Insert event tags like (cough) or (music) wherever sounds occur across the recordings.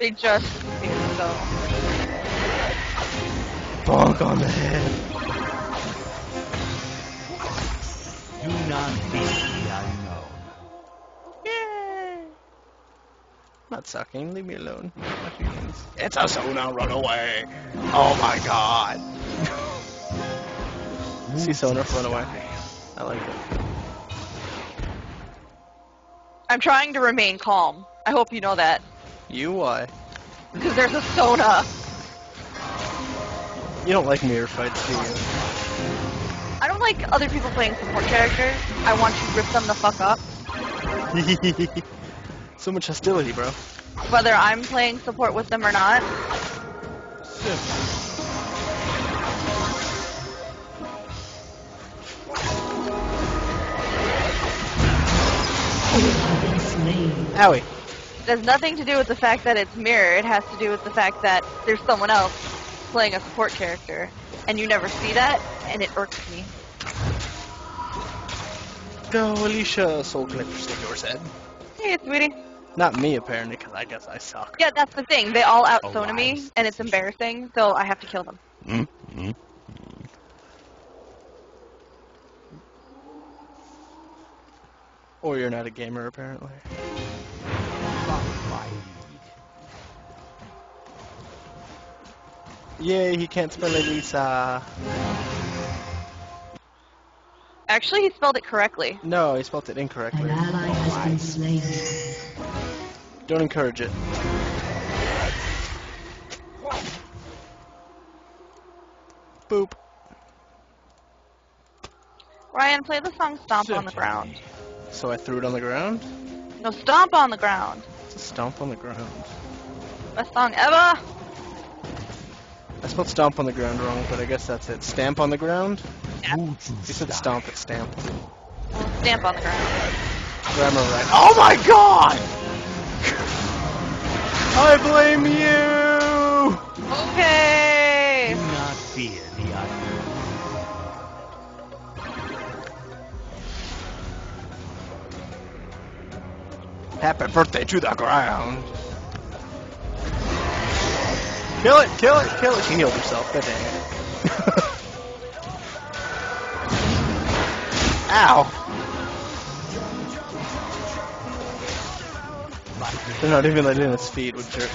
They just did so. Bonk on the head. Do not fear the unknown. Yay! Not sucking. Leave me alone. It's a Sona. Run away. Oh my god. (laughs) See Sona run away. I like it. I'm trying to remain calm. I hope you know that. You why? Because there's a Sona. You don't like mirror fights, do you? I don't like other people playing support characters. I want to rip them the fuck up. (laughs) so much hostility, bro. Whether I'm playing support with them or not. Owie. It has nothing to do with the fact that it's mirror. It has to do with the fact that there's someone else playing a support character, and you never see that, and it irks me. Go, Alicia. Soul Collector still yours, Ed. Hey, sweetie. Not me, apparently, because I guess I suck. Yeah, that's the thing. They all out Oh, me, and it's embarrassing, so I have to kill them. Mm-hmm. Or you're not a gamer, apparently. Yay, he can't spell Elisa. Actually, he spelled it correctly. No, he spelled it An incorrectly. ally has been slain. Don't encourage it. Boop. Ryan, play the song Stomp on the Ground. So I threw it on the ground? No, Stomp on the Ground. It's a stomp on the ground. Best song ever. I spelled stomp on the ground wrong, but I guess that's it. Stamp on the ground? Yeah. You said stomp, it's stamp. Stamp on the ground. Grammar right. Oh my god! I blame you! Okay. Do not fear the unknown. Happy birthday to the ground. Kill it, kill it, kill it. She healed herself. Dang it. (laughs) Ow. They're not even letting us feed with jerk.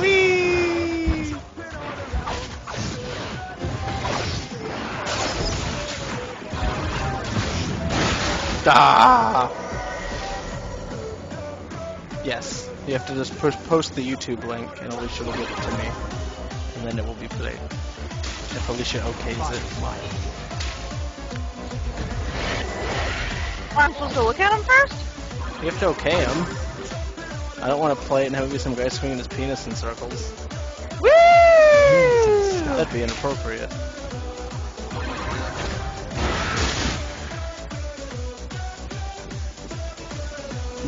Whee! Ah! Yes, you have to just push, post the YouTube link and Alicia will give it to me. And then it will be played. If Alicia okays it. I'm supposed to look at him first? You have to okay him. I don't want to play it and have it be some guy swinging his penis in circles. Woo! That'd be inappropriate.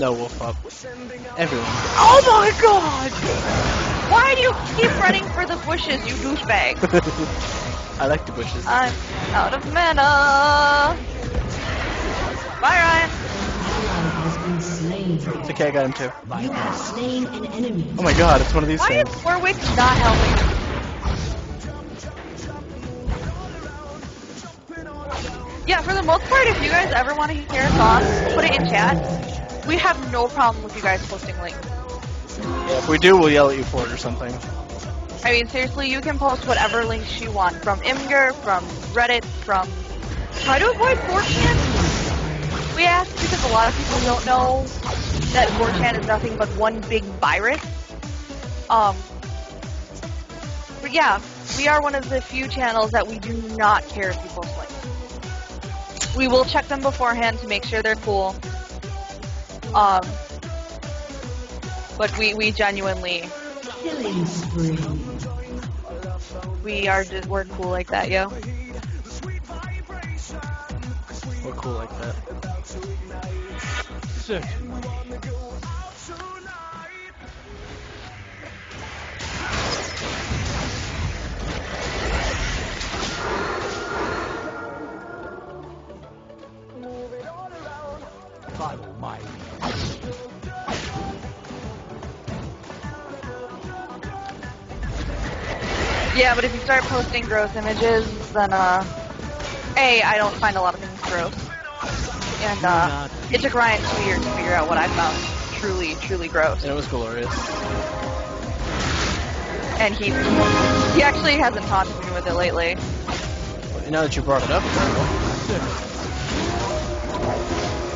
No, wolf up. Everyone. Oh my god! Why do you keep running for the bushes, you douchebag? (laughs) I like the bushes. I'm out of mana. Bye, Ryan. Ally has been. It's okay, I got him too. You have slain an enemy. Oh my god, it's one of these Why things. is Warwick not helping? Yeah, for the most part, if you guys ever want to hear a song, put it in chat. We have no problem with you guys posting links. Yeah, if we do, we'll yell at you for it or something. I mean, seriously, you can post whatever links you want from Imgur, from Reddit, from. Try to avoid 4chan. We ask because a lot of people don't know that 4chan is nothing but one big virus. Um. But yeah, we are one of the few channels that we do not care if you post links. We will check them beforehand to make sure they're cool. Um. But we, we genuinely Killing spree. we are just we're cool like that, yo. We're cool like that. Sick. Yeah, but if you start posting gross images, then uh, a I don't find a lot of things gross, and uh, it took Ryan two years to figure out what I found truly, truly gross. And it was glorious. And he he actually hasn't taunted me with it lately. Now that you brought it up,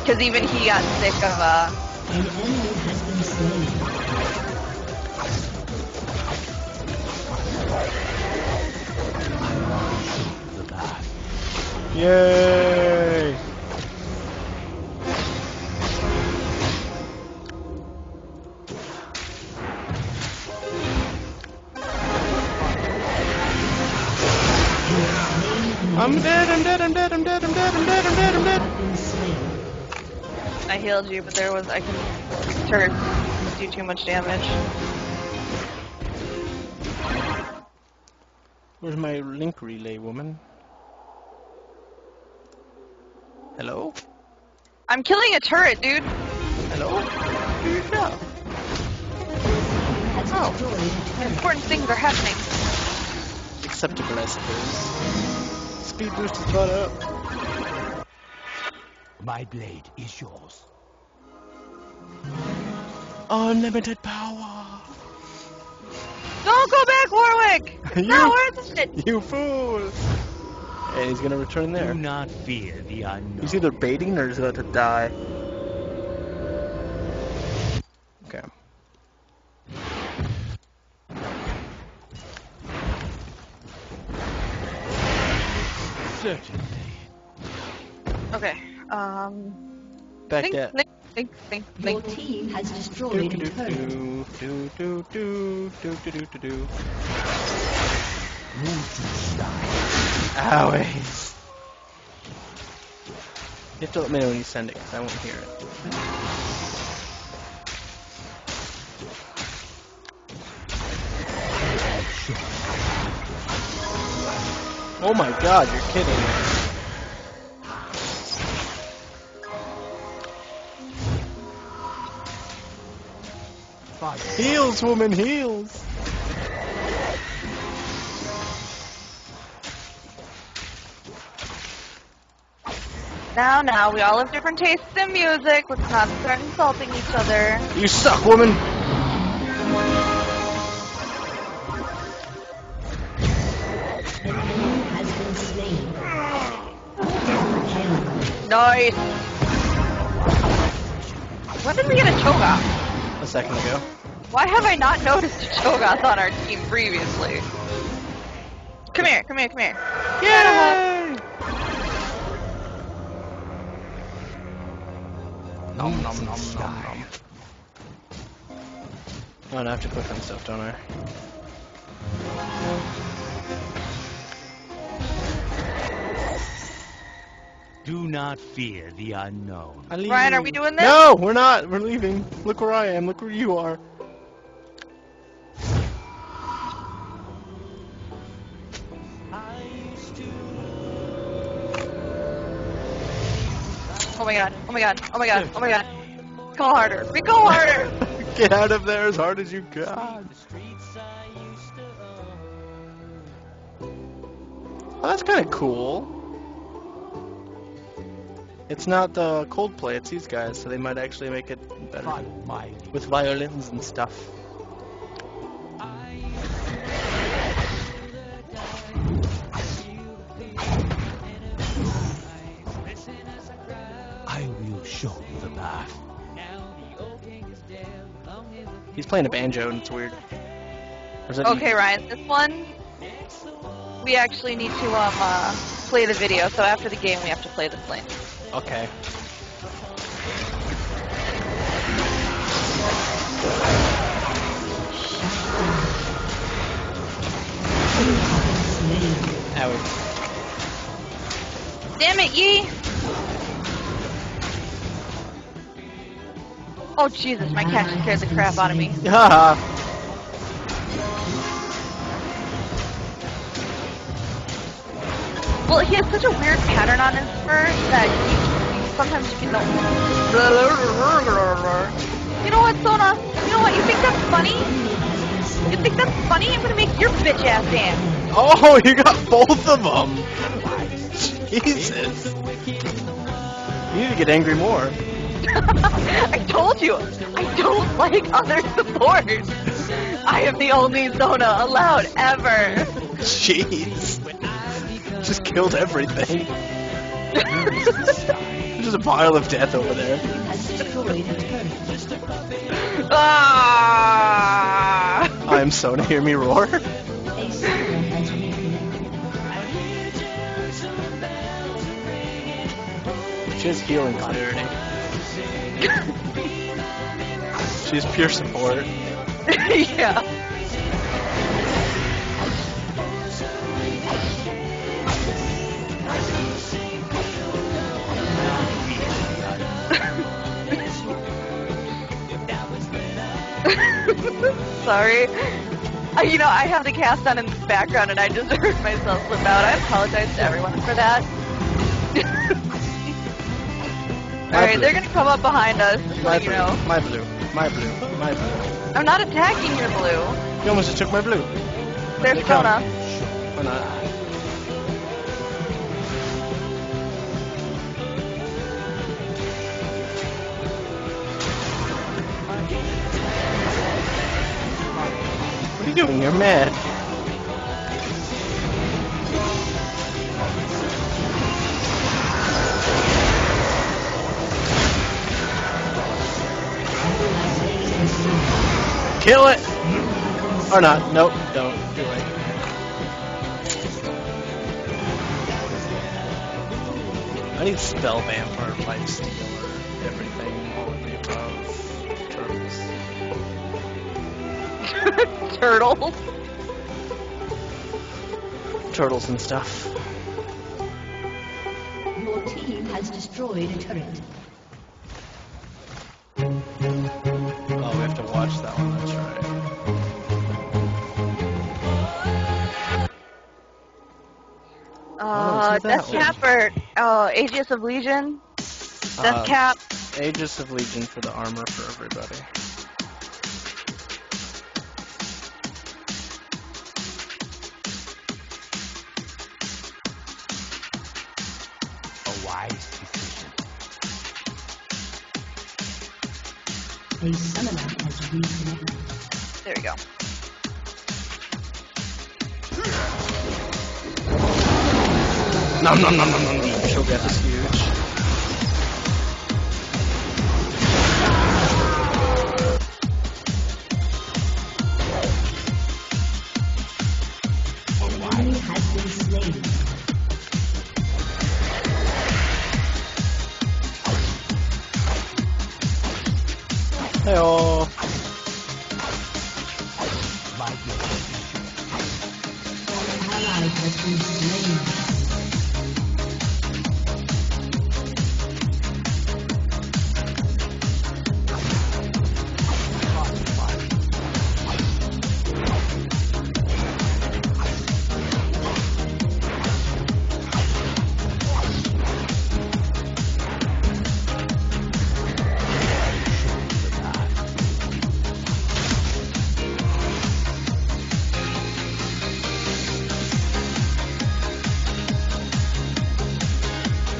Because even he got sick of uh, Yay! I'm dead, I'm dead, I'm dead, I'm dead, I'm dead, I'm dead, I'm dead, I'm dead. Have been slain. I healed you, but there was I can turret do too much damage. Where's my link relay, woman? Hello? I'm killing a turret, dude. Hello? Yeah. Has Oh. destroyed a turret. Important things are happening. Acceptable, I suppose. Speed boost is brought up. My blade is yours. Unlimited power! Don't go back, Warwick. It's (laughs) You- not worth it. (laughs) You fool! and he's gonna return there. Do not fear the unknown. He's either baiting or he's about to die. Okay. Certainly. Okay. Um. Back think, at. Think, think, think, Your team has destroyed do, do, a turret. Do do do do do do do. do. Owie. You have to let me know when you send it, because I won't hear it. Oh my god, you're kidding. Fire. Heals, woman, heals! Now, now, we all have different tastes in music. Let's not start insulting each other. You suck, woman! An enemy has been slain. Kill. Nice. When did we get a Cho'Gath? A second ago. Why have I not noticed a Cho'Gath on our team previously? Come here, come here, come here. Yay! Nom nom nom nom nom. Oh, and I have to click on stuff, don't I? Do not fear the unknown. Ryan, are we doing this? No, we're not. We're leaving. Look where I am. Look where you are. Oh my god, oh my god, oh my god, oh my god. Go harder, we go harder! (laughs) Get out of there as hard as you can. Oh, that's kind of cool. It's not the Coldplay, it's these guys, so they might actually make it better. Follow. With violins and stuff. He's playing a banjo and it's weird. Okay, Ryan, this one, we actually need to um uh, play the video, so after the game we have to play this lane. Okay. Damn it, Yi! Oh Jesus, my cat just scared the crap out of me. (laughs) Well, he has such a weird pattern on his fur that sometimes you can know. You know what, Sona? You know what? You think that's funny? Enemy has been You think that's funny? I'm gonna make your bitch ass dance. Oh, (laughs) you got both of them. Jesus. You need to get angry more. (laughs) I told you, I don't like other support. I am the only Sona allowed ever. Jeez. Just killed everything. (laughs) There's a pile of death over there. Has destroyed a turret. ah! I am Sona, hear me roar. A summoner has reconnected. She has healing clarity. (laughs) She's pure support. (laughs) yeah. (laughs) Sorry. Uh, you know, I have the cast on in the background and I just heard myself slip out. I apologize to everyone for that. Alright, they're gonna come up behind us, just My so you blue, know. my blue, my blue, my blue. I'm not attacking your blue. You almost just took my blue. There's come. Why not? What are you doing? You're mad. Kill it! Or not. Nope, don't. You're right. I need spell vampire, life stealer, everything, all of the above. Turtles. (laughs) Turtles. Turtles and stuff. Your team has destroyed a turret. Oh, we have to watch that one, Uh, who's Death one? Cap or uh, Aegis of Legion. Death Uh, Cap. Aegis of Legion for the armor for everybody. A wise decision. A summoner has reconnected. There we go. Nom nom nom nom nom nom. Cho'Gath is huge. An enemy has been slain. Heyo. My decision. An ally has been slain.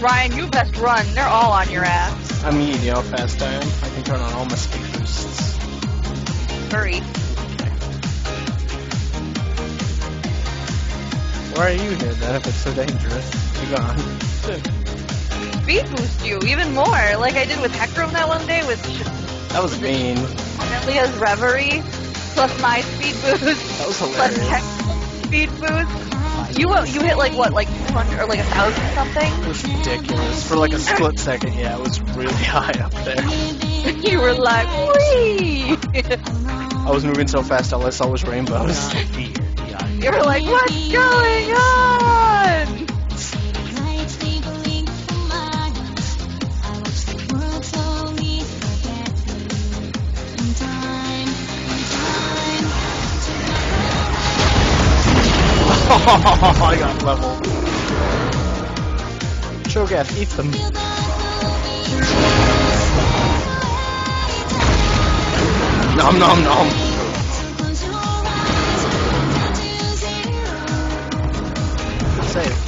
Ryan, you best run. They're all on your ass. I mean, you know how fast I am? I can turn on all my speed boosts. Hurry. Why are you here then if it's so dangerous? Be gone. Speed boost you even more, like I did with Hecarim that one day with That was mean. Leah's Reverie, plus my speed boost, That was plus hilarious. Hecarim's speed boost. You uh, you hit like what, like 200 or like a thousand something? It was ridiculous. For like a split second, yeah, it was really (laughs) high up there. (laughs) you were like, wee! I was moving so fast, all I saw was rainbows. (laughs) You were like, what's going on? (laughs) I got level. Cho'Gath, eat them. Nom nom nom. Save.